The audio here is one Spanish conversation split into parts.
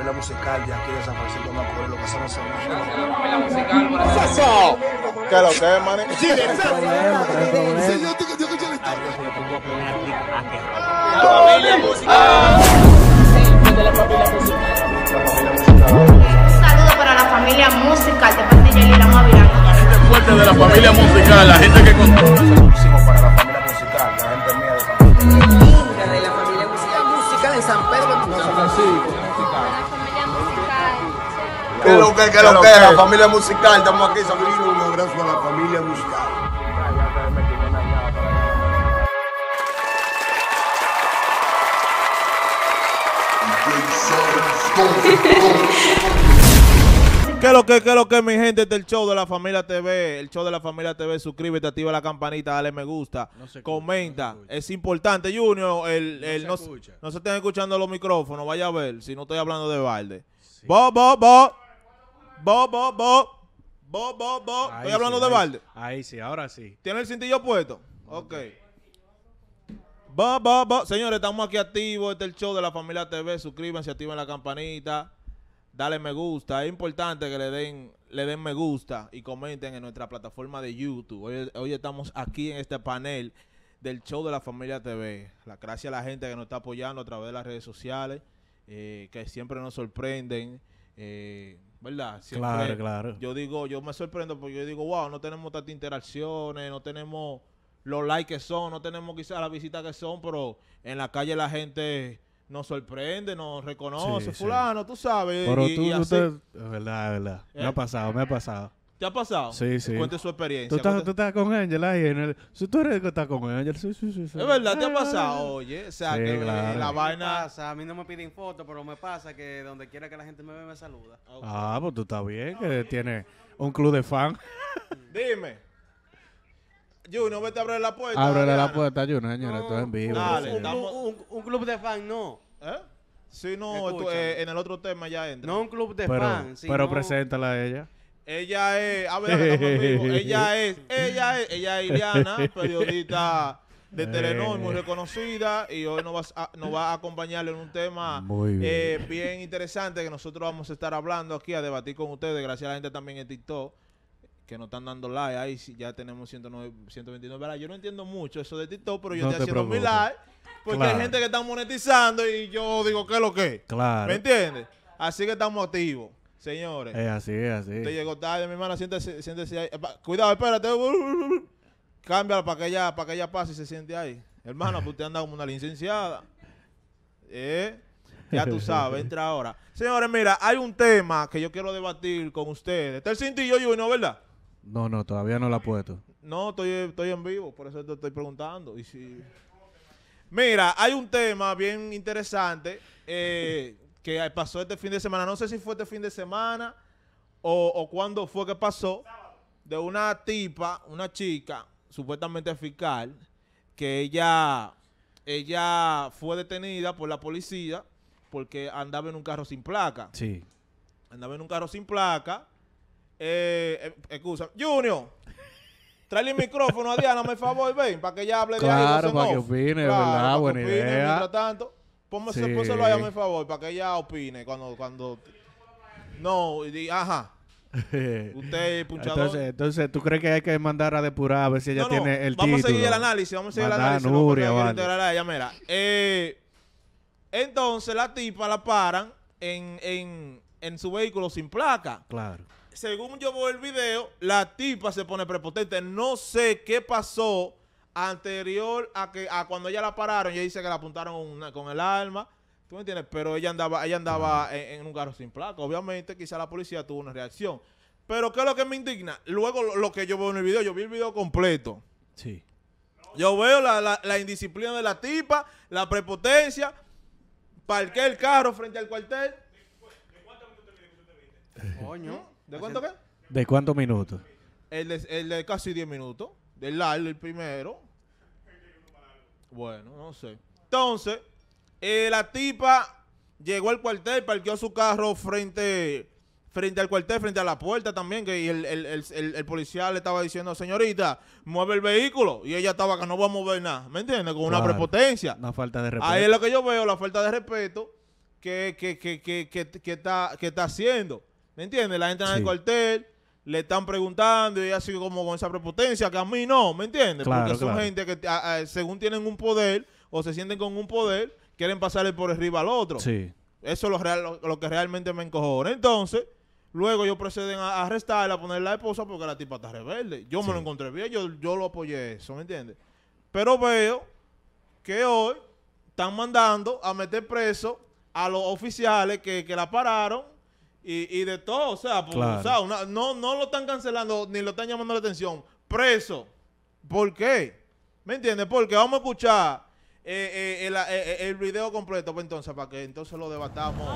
familia musical de aquí de San Francisco de Macorís, lo que hacemos en La familia musical, por eso. ¡Eso! ¿Qué es lo que es, maní? La familia musical. Un saludo para la familia musical de parte de Yelira Mavirano. fuerte de la familia musical, la gente que con- ¿Qué es lo que, qué es lo que es? La familia musical, estamos aquí, Sabrina, un abrazo a la familia musical. ¿Qué es lo que, qué es lo que, mi gente del show de la familia TV? El show de la familia TV, suscríbete, activa la campanita, dale me gusta, No se escucha, comenta. no se es importante, Junior, el, No el- se no, escucha. no se estén escuchando los micrófonos, vaya a ver, si no estoy hablando de balde. Bo, bo, bo, bo, bo, bo, bo, bo, bo, Ahí estoy sí, hablando de ahí- balde. Ahí sí, ahora sí. ¿Tiene el cintillo puesto? Ok. Va, va, va. Señores, estamos aquí activos. Este es el show de la familia TV. Suscríbanse, activen la campanita. Dale me gusta. Es importante que le den, le den me gusta y comenten en nuestra plataforma de YouTube. Hoy, hoy estamos aquí en este panel del show de la familia TV. La gracias a la gente que nos está apoyando a través de las redes sociales, eh, que siempre nos sorprenden. eh, ¿Verdad? Siempre- Claro, claro. yo digo, yo me sorprendo porque yo digo, wow, no tenemos tantas interacciones, no tenemos los likes que son, no tenemos quizás las visitas que son, pero en la calle la gente nos sorprende, nos reconoce, Sí, sí. fulano, tú sabes. Pero y- tú, y tú así. te- es verdad, es verdad. Me ¿Eh? ha pasado, me ha pasado. ¿Te ha pasado? Sí, sí. Cuente su Tú experiencia. estás, tú estás con Ángel ahí en el... Si tú eres el que está con Ángel, sí, sí, sí. sí. Es verdad, ¿te ha pasado? Oye, o sea, Sí, que eh, claro. la vaina... pasa, a mí no me piden fotos, pero me pasa que donde quiera que la gente me ve me saluda. Ah, pues tú estás bien, que tiene un club de fan. Dime. Junior, vete a abrir la puerta. Ábrele la puerta, Junior, señora, No, esto es en vivo. Dale, un, un- un club de fan, no. ¿Eh? Sí, no, tú, eh, en el otro tema ya entra. No un club de Pero, fan. pero sino- preséntala a ella. Ella es, a ver, ella es, ella es, ella es Iliana, periodista de Telenor, muy reconocida, y hoy nos va, a, nos va a acompañar en un tema Muy bien. eh, bien interesante que nosotros vamos a estar hablando aquí, a debatir con ustedes, gracias a la gente también en TikTok, que nos están dando like, ahí ya tenemos 109, 129, ¿verdad? Yo no entiendo mucho eso de TikTok, pero yo No estoy te haciendo mi like, porque Claro. hay gente que está monetizando y yo digo, ¿qué es lo que? Claro. ¿Me entiendes? Así que estamos activos, señores. Es así, es así. Te llegó tarde, mi hermana, siéntese, siéntese ahí. Cuidado, espérate. Cámbiala para que ella, para que ella pase y se siente ahí. Hermana, pues usted anda como una licenciada. ¿Eh? Ya tú sabes, entra ahora. Señores, mira, hay un tema que yo quiero debatir con ustedes. Está el cintillo Junior, ¿verdad? No, no, todavía no la ha puesto. No, estoy, estoy en vivo, por eso te estoy preguntando. Y si... Mira, hay un tema bien interesante eh, que pasó este fin de semana. No sé si fue este fin de semana o, o cuándo fue que pasó. De una tipa, una chica, supuestamente fiscal, que ella, ella fue detenida por la policía porque andaba en un carro sin placa Sí. andaba en un carro sin placa. Eh, eh, excusa. Junior, tráele el micrófono a Diana, me favor, ven, para que ella hable de ahí. Claro, voz en para que opine, Claro, ¿verdad? Buena opine, idea. Mientras tanto, ponme, Sí. pónselo a mi favor, para que ella opine cuando, cuando... No, y di- ajá, usted punchador. entonces, entonces, ¿tú crees que hay que mandar a depurar a ver si ella No, no, tiene el vamos título? a seguir el análisis, vamos a seguir el análisis. no, Nuria hay o que algo. integrar a ella, mira. Eh, entonces la tipa la paran en, en, en su vehículo sin placa. Claro. según yo veo el video, la tipa se pone prepotente. No sé qué pasó anterior a que a cuando ella la pararon. Ella dice que la apuntaron con, una- con el arma. ¿Tú me entiendes? Pero ella andaba, ella andaba en, en un carro sin placa. Obviamente, quizá la policía tuvo una reacción. Pero ¿qué es lo que me indigna? Luego lo, lo que yo veo en el video, yo vi el video completo. Sí. Yo veo la, la- la indisciplina de la tipa, la prepotencia. Parqué el carro frente al cuartel. Coño. ¿De cuánto qué? ¿De cuántos minutos? El de, el de casi 10 minutos. Del largo, el primero. Bueno, no sé. Entonces, eh, la tipa llegó al cuartel, parqueó su carro frente, frente al cuartel, frente a la puerta también, que el, el, el, policía le estaba diciendo, señorita, mueve el vehículo. Y ella estaba que no va a mover nada. ¿Me entiendes? Con una prepotencia. Una falta de respeto. Ahí es lo que yo veo, la falta de respeto. que, que, que, que, que, que está, que está haciendo. ¿Me entiendes? La gente en el cuartel le están preguntando y ella sigue como con esa prepotencia que a mí no, ¿me entiendes? Claro, Porque son claro. gente que a- a- según tienen un poder o se sienten con un poder, quieren pasarle por arriba al otro. Sí. Eso es lo, real, lo, lo que realmente me encojona. Entonces, luego ellos proceden a, a arrestarla, a ponerla a la esposa porque la tipa está rebelde. Yo me lo encontré bien, yo, yo lo apoyé eso, ¿me entiendes? Pero veo que hoy están mandando a meter preso a los oficiales que, que la pararon y, y de todo. O sea, pues, Claro. o sea, una- no, no lo están cancelando ni lo están llamando la atención. Preso. ¿Por qué? ¿Me entiendes? Porque vamos a escuchar eh, eh, el, eh, eh, el video completo, pues entonces, para que entonces lo debatamos.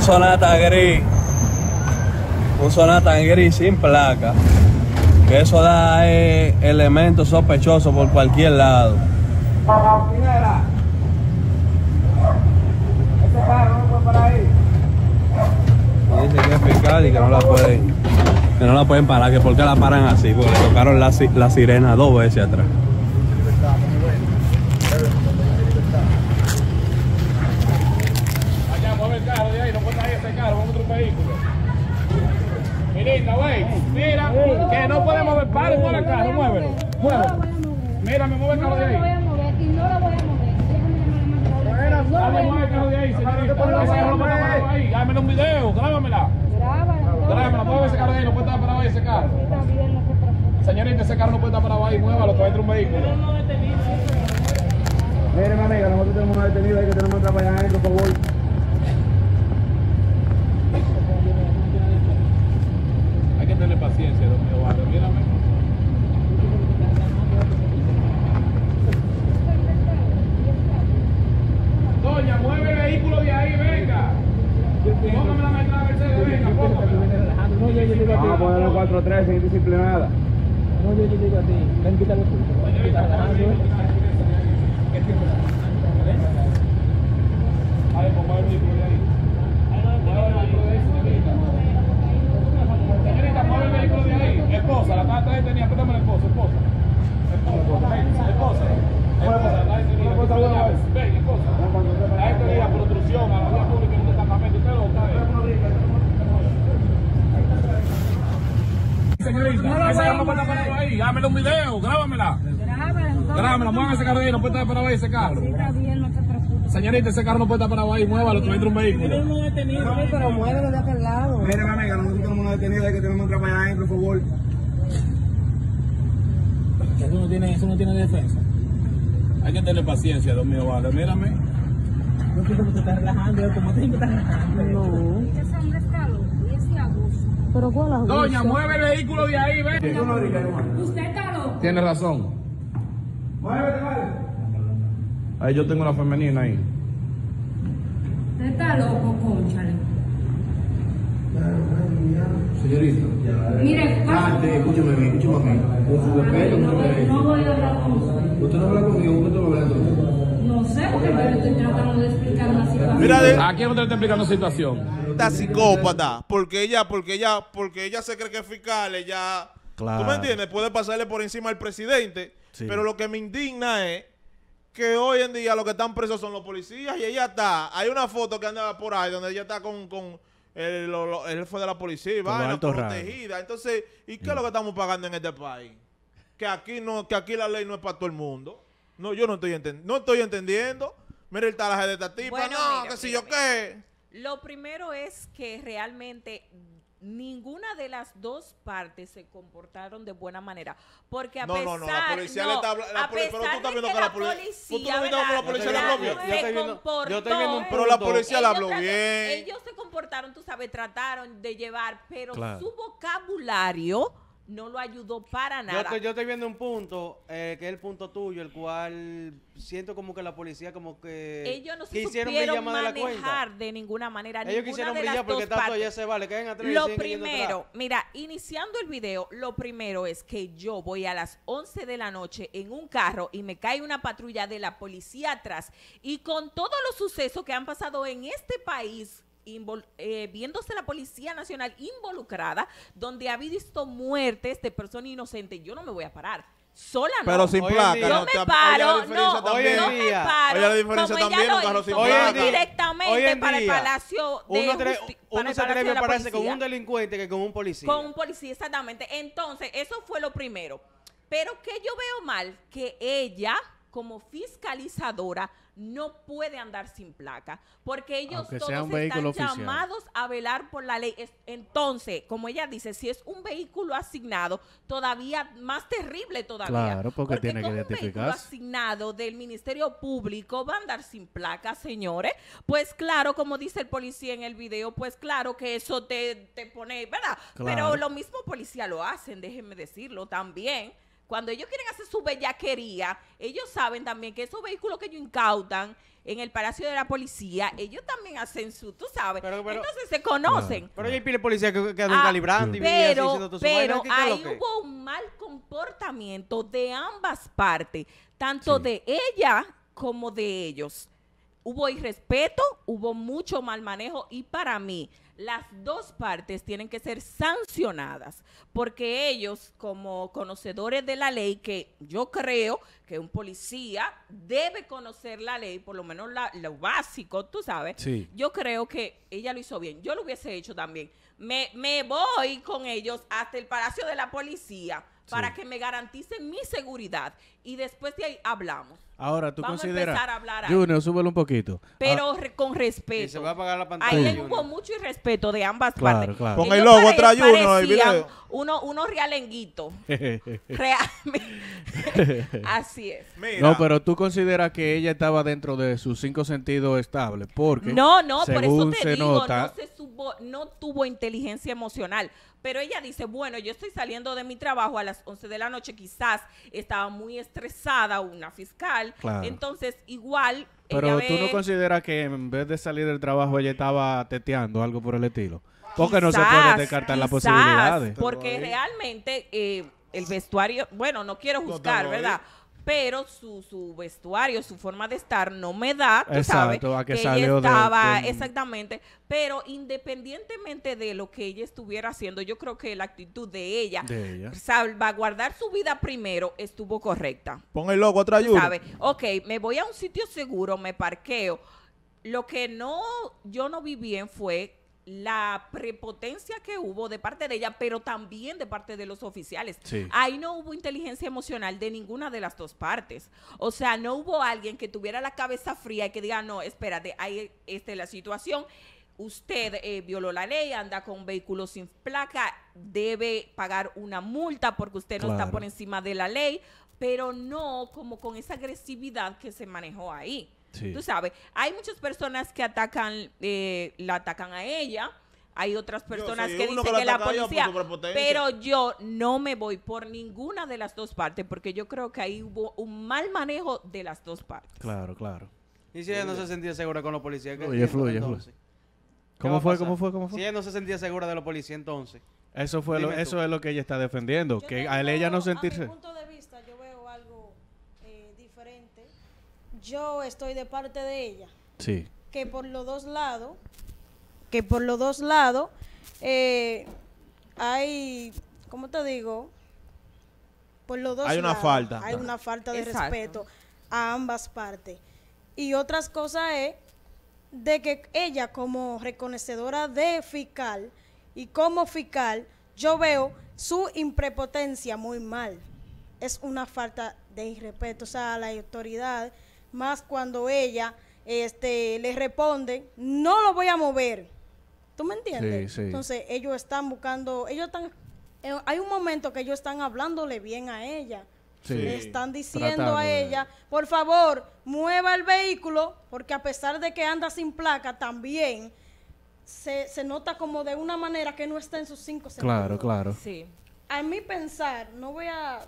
Un sonata gris. Un sonata gris sin placa. Que eso da eh, elementos sospechosos por cualquier lado. Y Dice que es fiscal y que no la pueden, que no la pueden parar, que por qué la paran así, porque tocaron la, la sirena dos veces atrás. Allá, mueve el carro de ahí, no ponga ahí ese carro, vamos a otro vehículo. Mirita, güey, mira, que no podemos ver, pare, mueve el carro, muévelo, muévelo. Mira, me mueve el carro de ahí. Dale, mueve el carro de ahí, señorita. Ese carro no puede estar parado ahí. Hámelo un video, grábamela. Grábamela, mueve ese carro de ahí, no puede estar parado ahí ese carro. Señorita, ese carro no puede estar parado ahí, muévalo, que entra un vehículo. Mire, mi amiga, nosotros tenemos una detenida ahí que tenemos que trabajar adentro, por favor. Hay que tener paciencia, Dios mío, vale, mírame. Doña, mueve el vehículo de ahí, venga. Póngame la maestra Mercedes, venga, póngamela. Vamos a poner el 413 indisciplinada. A ver, pues mueve el vehículo de ahí. Mueve el vehículo de ahí, señorita. Señorita, mueve el vehículo de ahí. Esposa, la carta detenida, préstame la esposa, esposa. Esposa, ven, esposa. Esposa, la detenida. Esposa, ven, esposa. La detenida por obstrucción a la vía pública en un destacamento. Usted lo está ahí. Señorita, ese carro no puede estar parado ahí. Dámele un video, grábamela. Grábamela, muevan ese carro de ahí, no puede estar parado ahí ese carro. Señorita, ese carro no puede estar parado ahí, muévalo, que entra un vehículo. Mire, mi amiga, nosotros tenemos una detenida ahí que tenemos que trabajar adentro, por favor. Eso no tiene, eso no tiene defensa. Hay que tener paciencia, Dios mío, vale, mírame. Doña, mueve el vehículo de ahí, ven. Usted está loco. Tiene razón. Ahí yo tengo una femenina ahí. Usted está loco, conchale. Señorita. Mire, pasa- escúchame bien, escúchame bien. Con su respeto, no, no voy a hablar con usted. Usted no habla conmigo, usted no habla conmigo. No sé, porque yo le estoy tratando de explicar una situación. Mira, de, ¿A quién usted le está explicando la situación? esta psicópata, porque ella, porque ella, porque ella se cree que es fiscal, ella, Claro. ¿tú me entiendes? Puede pasarle por encima al presidente, Sí. pero lo que me indigna es que hoy en día los que están presos son los policías y ella está, hay una foto que anda por ahí donde ella está con, con el, lo- lo- él fue de la policía y vaina, protegida. Entonces, ¿y qué es lo que estamos pagando en este país? Que aquí no, que aquí la ley no es para todo el mundo. No, yo no estoy entendiendo, no estoy entendiendo. Mira el talaje de esta tipa, Bueno, no, mira, que si yo qué. Lo primero es que realmente ninguna de las dos partes se comportaron de buena manera. Porque a No, pesar, no, no, la policía le está habla- la a poli- pero tú estás viendo que que la la poli- policía, ¿Tú no la policía le ¿verdad? habló bien? se Yo estoy viendo- comportó, yo estoy viendo un Pero la policía le ellos habló bien. Ellos se comportaron, tú sabes, trataron de llevar, pero Claro. su vocabulario no lo ayudó para Yo nada. estoy, yo estoy viendo un punto, eh, que es el punto tuyo, el cual siento como que la policía como que Ellos no se quisieron supieron más de la manejar de ninguna manera. Ellos ninguna quisieron de brillar porque partes. ya se vale, que vengan atrás Lo atrás. primero, mira, iniciando el video, lo primero es que yo voy a las 11 de la noche en un carro y me cae una patrulla de la policía atrás y con todos los sucesos que han pasado en este país, eh, viéndose la Policía Nacional involucrada, donde ha visto muertes de personas inocentes, yo no me voy a parar. Sola no. Pero sin placa. día- no, Yo me paro, no, también. no me paro. Oye, la diferencia como ella también, lo un carro hizo, directamente Hoy en para el Palacio de uno, uno se atreve a pararse con un delincuente que con un policía. Con un policía, exactamente. Entonces, eso fue lo primero. Pero que yo veo mal que ella, como fiscalizadora, no puede andar sin placa, porque ellos Aunque todos están vehículo oficial. llamados a velar por la ley. Es- Entonces, como ella dice, si es un vehículo asignado, todavía más terrible todavía. Claro, porque tiene que un vehículo asignado del Ministerio Público va a andar sin placa, señores. Pues claro, como dice el policía en el video, pues claro que eso te, te pone, ¿verdad? Claro. Pero lo mismo policía lo hacen, déjenme decirlo también. Cuando ellos quieren hacer su bellaquería, ellos saben también que esos vehículos que ellos incautan en el Palacio de la Policía, ellos también hacen su, tú sabes. Pero- pero- Entonces se conocen. Pero hay pile policía que, que andan Ah, calibrando y así pero, haciendo todo pero vaina. ¿Qué- qué es lo ahí que? hubo un mal comportamiento de ambas partes, tanto Sí. de ella como de ellos. Hubo irrespeto, hubo mucho mal manejo y para mí las dos partes tienen que ser sancionadas porque ellos como conocedores de la ley, que yo creo que un policía debe conocer la ley, por lo menos la- lo básico, tú sabes, Sí. yo creo que ella lo hizo bien. Yo lo hubiese hecho también. Me, me voy con ellos hasta el Palacio de la Policía para Sí. que me garanticen mi seguridad. Y después de ahí hablamos. Ahora, tú Vamos a consideras... empezar a hablar ahí. Junior, súbelo un poquito. Pero Ah, con Y se respeto. va a apagar la pantalla. Ahí Junior. hubo mucho irrespeto de ambas Claro, partes. claro. Pon Ellos el logo atrás, Junior, el parecían video. Uno, unos realenguitos. Realmente. Así es. Mira, no, pero tú consideras que ella estaba dentro de sus cinco sentidos estables, porque No, no, por eso te se digo, nota, no, se supo- no tuvo inteligencia emocional. Pero ella dice, bueno, yo estoy saliendo de mi trabajo a las 11 de la noche, quizás estaba muy estresada una fiscal. Claro. Entonces, igual... pero ella tú no consideras que en vez de salir del trabajo ella estaba teteando algo por el estilo. Porque no se Quizás, puede descartar las quizás, posibilidades. Porque realmente eh, el vestuario, bueno, no quiero juzgar, estamos ahí. Pero su, su vestuario, su forma de estar no me da, tú Exacto, sabes, a que ella salió estaba, exactamente, pero independientemente de lo que ella estuviera haciendo, yo creo que la actitud de ella, De ella. salvaguardar su vida primero, estuvo correcta. pon el logo Tú Junior. sabes, ok, me voy a un sitio seguro, me parqueo. Lo que no, yo no vi bien fue la prepotencia que hubo de parte de ella, pero también de parte de los oficiales. Sí. Ahí no hubo inteligencia emocional de ninguna de las dos partes. O sea, no hubo alguien que tuviera la cabeza fría y que diga, no, espérate, ahí esta es la situación. Usted eh, violó la ley, anda con un vehículo sin placa, debe pagar una multa porque usted no está por encima de la ley, pero no como con esa agresividad que se manejó ahí. Sí. Tú sabes, hay muchas personas que atacan, eh, la atacan a ella. Hay otras personas que dicen que la que a policía, pero yo no me voy por ninguna de las dos partes porque yo creo que ahí hubo un mal manejo de las dos partes. Claro, claro. Y si ella no se sentía segura con los policías. ¿qué- Fluye, fluye, ¿Cómo a fue? ¿Cómo fue? ¿Cómo Si fue? ella no se sentía segura de los policías, entonces. Eso fue lo, tú. eso es lo que ella está defendiendo, Yo que al ella no A sentirse. mi punto de vista, yo veo algo eh, diferente. Yo estoy de parte de ella, Sí. que por los dos lados, que por los dos lados eh, hay, ¿cómo te digo? Por los dos Hay una lados falta. Hay una falta de Exacto. respeto a ambas partes. Y otras cosas es de que ella como reconocedora de fiscal y como fiscal, yo veo su imprepotencia muy mal. Es una falta de irrespeto, o sea, a la autoridad, más cuando ella este, le responde, no lo voy a mover. ¿Tú me entiendes? Sí, sí. Entonces, ellos están buscando, ellos están, eh, hay un momento que ellos están hablándole bien a ella. Sí. Le están diciendo Tratando a ella, por favor, mueva el vehículo, porque a pesar de que anda sin placa, también se, se nota como de una manera que no está en sus cinco sentidos. Claro, claro. Sí. a mi pensar, no voy a,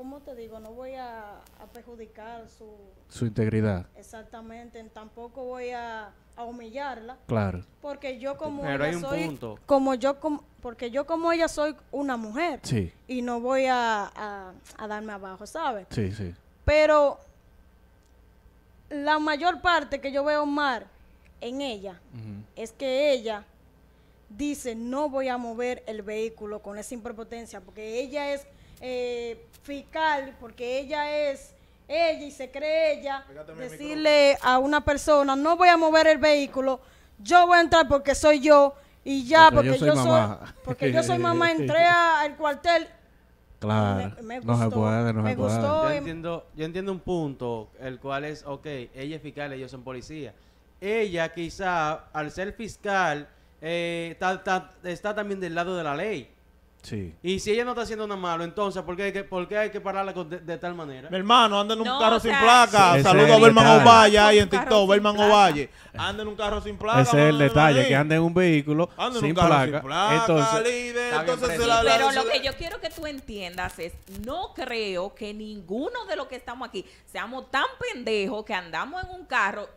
¿cómo te digo? No voy a, a perjudicar su... Su integridad. Exactamente, tampoco voy a, a humillarla. Claro. Porque yo como Pero hay ella un soy, punto. como yo como, porque yo como ella soy una mujer Sí. y no voy a, a, a darme abajo, ¿sabes? Sí, sí. Pero la mayor parte que yo veo mal en ella es que ella dice no voy a mover el vehículo con esa imprepotencia porque ella es eh, fiscal, porque ella es ella y se cree ella, decirle a una persona no voy a mover el vehículo, yo voy a entrar porque soy yo y ya Porque porque, yo yo, soy soy, mamá. porque yo soy mamá entré a- al cuartel Claro. Me- me no se gustó, puede, no me se puede. gustó. Yo entiendo, yo entiendo un punto, el cual es, ok, ella es fiscal, ellos son policía. Ella quizá, al ser fiscal, eh, está, está- está también del lado de la ley. Sí. Y si ella no está haciendo nada malo, entonces, ¿por qué hay que, por qué hay que pararla con- de, de tal manera? Mi hermano, anda en un No, carro o sin placa. Ese Saludo es a Berman. Ovalle ahí en TikTok, Berman. Ovalle. Anda en un carro sin placa. Ese es el detalle, que anda en un vehículo Anda en sin un carro placa. sin placa, Entonces, líder. Entonces se la, la- Pero se lo que yo quiero que tú entiendas es, no creo que ninguno de los que estamos aquí seamos tan pendejos que andamos en un carro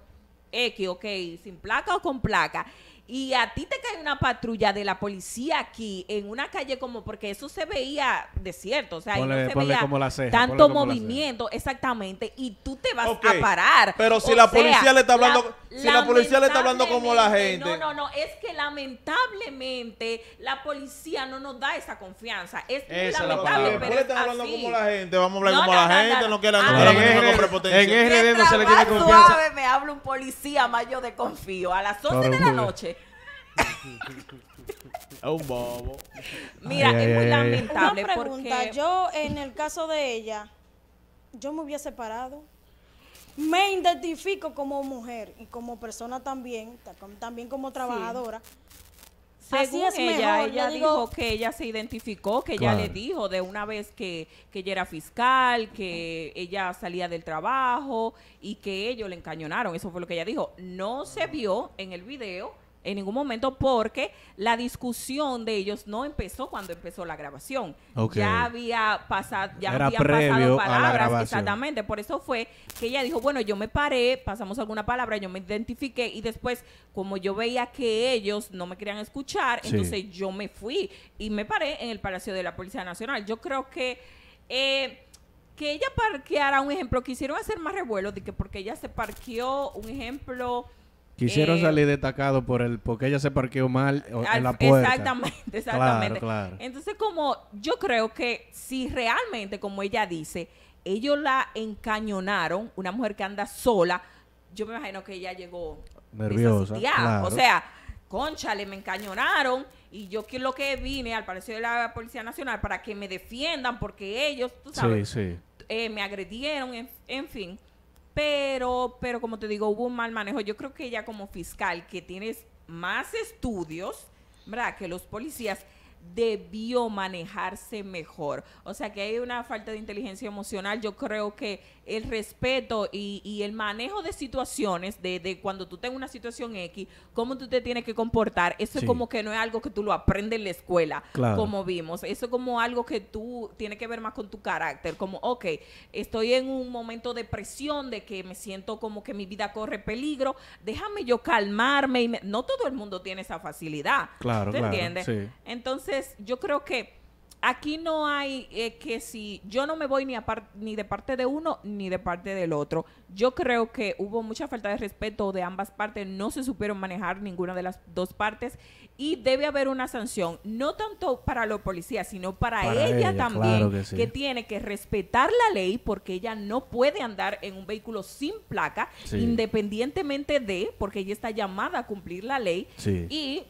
X, ok, sin placa o con placa, y a ti te cae una patrulla de la policía aquí en una calle como, porque eso se veía desierto, o sea, ahí no se ponle veía como la ceja, tanto ponle como la movimiento, exactamente, y tú te vas a parar. pero si O la sea, policía le está hablando- si la policía le está hablando como la gente. No, no, no, es que lamentablemente la policía no nos da esa confianza. Es Esa la lamentable, pero le es están hablando así. como la gente. Vamos a hablar No, como no, la no, gente. no. No quieran Ah, no quieran en en RD no se le tiene confianza. Habla un policía, más yo desconfío. A las 11 de la noche. Es un bobo. Mira, Ay, es ay, muy ay, lamentable Una pregunta, porque... yo en el caso de ella, yo me hubiese parado. Me identifico como mujer y como persona también, también como trabajadora. Según es ella, mejor, ella dijo que ella se identificó, que ella le dijo de una vez que, que ella era fiscal, que ella salía del trabajo y que ellos le encañonaron. Eso fue lo que ella dijo. No se vio en el video en ningún momento porque la discusión de ellos no empezó cuando empezó la grabación. Ya había pasado, ya Era habían pasado palabras, exactamente. Por eso fue que ella dijo, bueno, yo me paré, pasamos alguna palabra, yo me identifiqué y después, como yo veía que ellos no me querían escuchar, Sí. entonces yo me fui y me paré en el Palacio de la Policía Nacional. Yo creo que eh, que ella parqueara un ejemplo, quisieron hacer más revuelo de que porque ella se parqueó un ejemplo Quisieron eh, salir destacados por el porque ella se parqueó mal al- en la puerta. Exactamente, exactamente. Claro, claro. Entonces, como yo creo que si realmente, como ella dice, ellos la encañonaron, una mujer que anda sola, yo me imagino que ella llegó Nerviosa, claro. O sea, conchale, me encañonaron y yo que lo que vine al Palacio de la Policía Nacional para que me defiendan porque ellos, tú Sí, sabes, sí. eh, me agredieron, en, en fin. Pero, pero como te digo, hubo un mal manejo. Yo creo que ella como fiscal, que tienes más estudios, ¿verdad? Que los policías, debió manejarse mejor. O sea que hay una falta de inteligencia emocional. Yo creo que el respeto y, y el manejo de situaciones, de, de cuando tú tengas una situación X, cómo tú te tienes que comportar, eso Sí. es como que no es algo que tú lo aprendes en la escuela, Claro. como vimos. Eso es como algo que tú tiene que ver más con tu carácter, como, ok, estoy en un momento de presión, de que me siento como que mi vida corre peligro, déjame yo calmarme. Y me- No todo el mundo tiene esa facilidad. Claro, ¿Te claro, entiendes? sí. Entonces, yo creo que aquí no hay eh, que si yo no me voy ni, a par- ni de parte de uno ni de parte del otro. Yo creo que hubo mucha falta de respeto de ambas partes, no se supieron manejar ninguna de las dos partes y debe haber una sanción, no tanto para los policías, sino para, Para ella, ella, también, claro que sí. tiene que respetar la ley porque ella no puede andar en un vehículo sin placa, Sí. independientemente de, porque ella está llamada a cumplir la ley Sí. y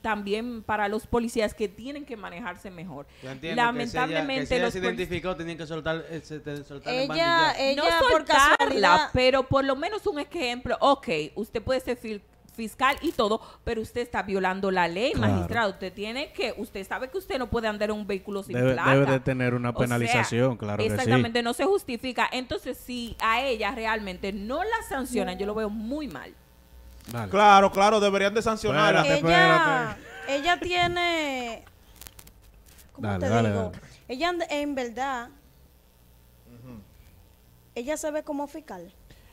también para los policías que tienen que manejarse mejor. Yo entiendo que si ella- Lamentablemente que si ella los se identificó, tenían que soltar, eh, se- te- soltar el Ella, ella no por soltarla, casualidad, pero por lo menos un ejemplo. Ok, usted puede ser fil- fiscal y todo, pero usted está violando la ley, Claro. magistrado. Usted tiene que, usted sabe que usted no puede andar en un vehículo sin Debe, placa. debe de tener una O sea, penalización, claro que sí. Exactamente, no se justifica. Entonces, si a ella realmente no la sancionan, yo lo veo muy mal. Dale. Claro, claro, deberían de sancionarla. Espérate, ella, espérate. ella tiene ¿cómo Dale, te dale, digo? dale. Ella en- verdad, ella se ve como fiscal.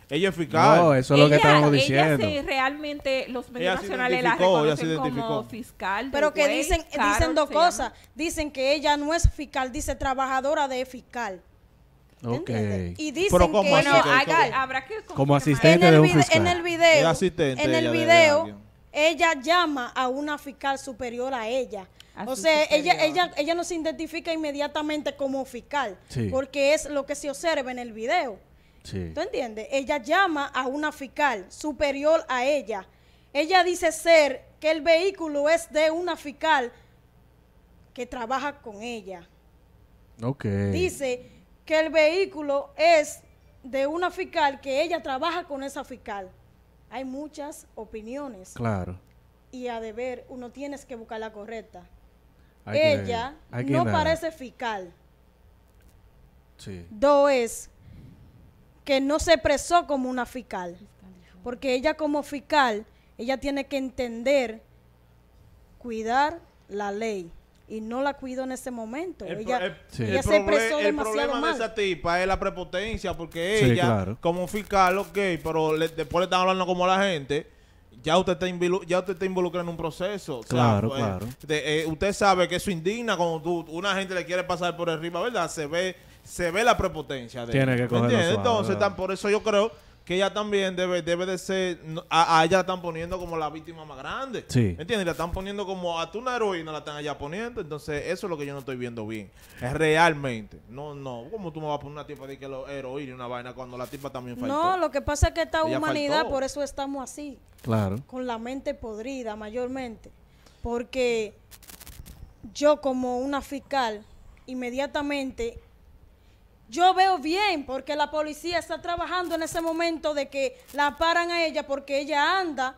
Ella es fiscal. No, eso es lo que Ella- estábamos ella diciendo. sí, realmente los medios Ella nacionales la ella reconocen como fiscal. Pero que dicen, Carol dicen dos llama. cosas. Dicen que ella no es fiscal, dice trabajadora de fiscal. Ok. ¿entiendes? Y dicen Pero ¿cómo que así Bueno, que- ella- haga- ¿Cómo? habrá que Como asistente en de el, un vide- fiscal. en el Es video, asistente en ella el de- de video, alguien. ella llama a una fiscal superior a ella. A o su sea, ella, superior. ella, ella no se identifica inmediatamente como fiscal, Sí. porque es lo que se observa en el video. Sí. ¿Tú entiendes? Ella llama a una fiscal superior a ella. Ella dice ser que el vehículo es de una fiscal que trabaja con ella. Ok. Dice que el vehículo es de una fiscal que ella trabaja con esa fiscal. Hay muchas opiniones Claro. y a deber uno tienes que buscar la correcta. Hay que- ella hay no parece fiscal. Sí. Dos es que no se expresó como una fiscal. Porque ella como fiscal, ella tiene que entender, cuidar la ley. Y no la cuidó en ese momento. El, ella pro- el- Sí. ella el se proble- expresó el demasiado problema de mal. esa tipa es la prepotencia, porque Sí, ella, claro. como fiscal, ok, pero le- después le están hablando como a la gente. Ya usted está ya usted está involucrado en un proceso. O sea, Claro, pues, claro. de- eh, usted sabe que eso indigna cuando tú, una gente le quiere pasar por arriba, ¿verdad? Se ve, se ve la prepotencia de Tiene ella, que ¿me cogerlo suave, Entonces, ¿verdad? tan- por eso yo creo que ella también debe, debe de ser, a, a ella la están poniendo como la víctima más grande. Sí. ¿Me entiendes? La están poniendo como a tú una heroína, la están allá poniendo. Entonces, eso es lo que yo no estoy viendo bien. Es realmente. No, no. ¿Cómo tú me vas a poner una tipa de que lo heroína y una vaina cuando la tipa también faltó? No, lo que pasa es que esta Ella humanidad, faltó. por eso estamos así, Claro. con la mente podrida mayormente. Porque yo como una fiscal, inmediatamente, yo veo bien, porque la policía está trabajando en ese momento de que la paran a ella porque ella anda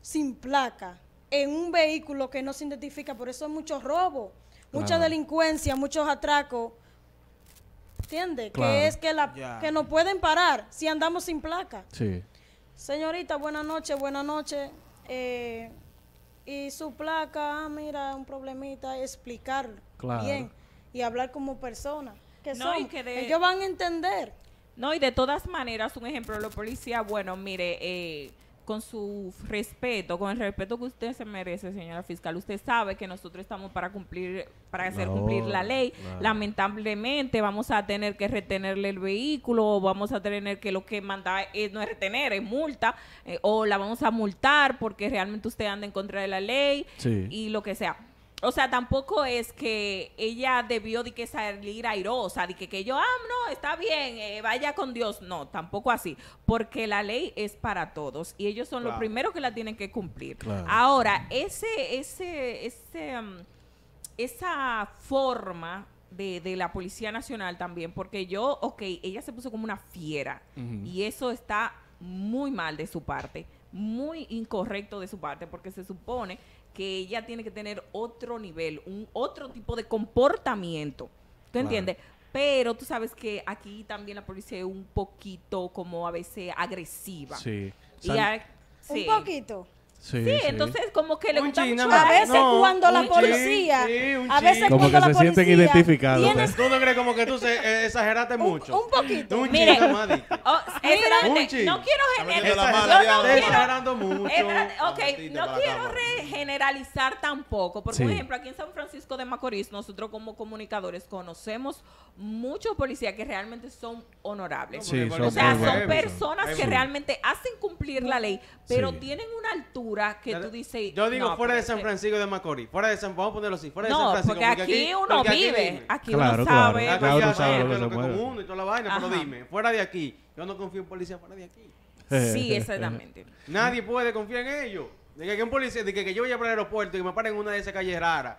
sin placa en un vehículo que no se identifica. Por eso hay muchos robos, mucha Claro. delincuencia, muchos atracos. ¿Entiendes? Claro. Que es que, la, que nos pueden parar si andamos sin placa. Sí. Señorita, buenas noches, buenas noches. Eh, y su placa, ah, mira, un problemita, explicar Claro. bien y hablar como persona. Que No, son, que de- ellos van a entender. No, y de todas maneras, un ejemplo, los policías, bueno, mire, eh, con su respeto, con el respeto que usted se merece, señora fiscal, usted sabe que nosotros estamos para cumplir, para hacer cumplir la ley. Lamentablemente vamos a tener que retenerle el vehículo, o vamos a tener que lo que manda es, no es retener, es multa, eh, o la vamos a multar porque realmente usted anda en contra de la ley Sí. y lo que sea. O sea, tampoco es que ella debió de que salir airosa, de que, que yo, ah, no, está bien, eh, vaya con Dios. No, tampoco así, porque la ley es para todos y ellos son los primeros que la tienen que cumplir. Claro. Ahora, ese, ese, ese, um, esa forma de, de la Policía Nacional también, porque yo, ok, ella se puso como una fiera y eso está muy mal de su parte, muy incorrecto de su parte, porque se supone que ella tiene que tener otro nivel, un otro tipo de comportamiento. ¿Tú Claro. entiendes? Pero tú sabes que aquí también la policía es un poquito como a veces agresiva. Sí. Y Sal- a- sí. Un poquito. Sí, Sí, sí. entonces como que le Un gusta mucho A veces No, cuando la un policía, chin, sí, un a veces chin. Como cuando que la se sienten identificados. tiene ¿Tú no crees como que tú se, eh, exageraste mucho? un poquito. Un Mire. Oh, espérate, Un chin. no quiero generalizar. Yo no quiero. mucho. Espérate, ok, Tantito no quiero generalizar tampoco, porque Sí. por ejemplo aquí en San Francisco de Macorís, nosotros como comunicadores conocemos muchos policías que realmente son honorables. O sea, son personas que realmente hacen cumplir la ley, pero tienen una altura que tú dices... Yo digo no, fuera de pero San es que- Francisco de Macorís. Fuera de San vamos a ponerlo así. Fuera de San Francisco. porque aquí uno porque aquí vive, aquí Claro, uno claro. sabe. Aquí uno ya sabe lo que lo común y toda la vaina, pero Ajá. dime, fuera de aquí, yo no confío en policía fuera de aquí. Sí, exactamente. Nadie puede confiar en ellos. De que, que un policía, de que, que yo vaya para el aeropuerto y me paren en una de esas calles raras,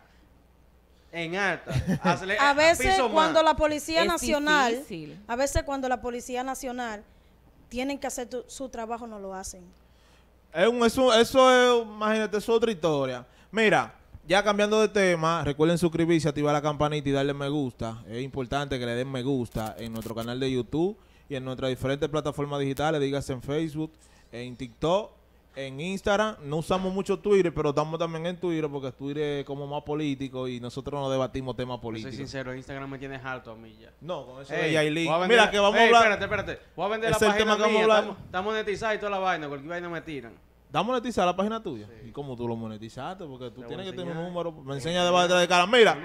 en alta, A veces cuando la Policía Es Nacional, difícil. a veces cuando la Policía Nacional tienen que hacer tu- su trabajo, no lo hacen. Es un, eso, eso es, imagínate, es otra historia. Mira, ya cambiando de tema, recuerden suscribirse, activar la campanita y darle me gusta. Es importante que le den me gusta en nuestro canal de YouTube y en nuestras diferentes plataformas digitales, dígase en Facebook, en TikTok, en Instagram. No usamos mucho Twitter, pero estamos también en Twitter porque Twitter es como más político y nosotros no debatimos temas políticos. Soy sincero, Instagram me tienes alto a mí ya. No, con eso de Yailin. Mira que vamos a hablar. Espérate, espérate. Voy a vender la el página tema que mía. Estamos monetizados y toda la vaina, porque cualquier vaina me tiran da a monetizar la página tuya. ¿Y cómo tú lo monetizaste? Porque tú tienes que tener un número. Me enseña debajo de cara. Mira.